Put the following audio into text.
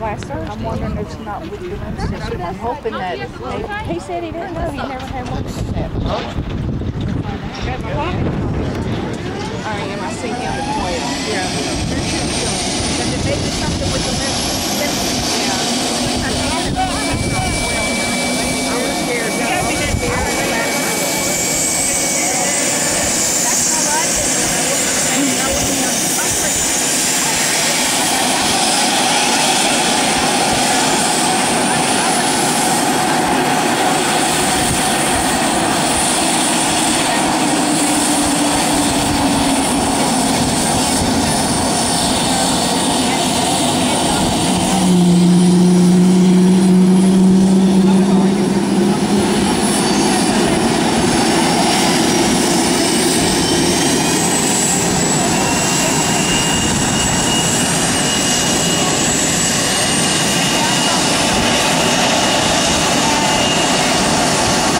last Thursday. I'm wondering if it's not with your limb system. I'm hoping that maybe, he said he didn't know. He never had one of that. I am. I see him at 12. Yeah. they do something with the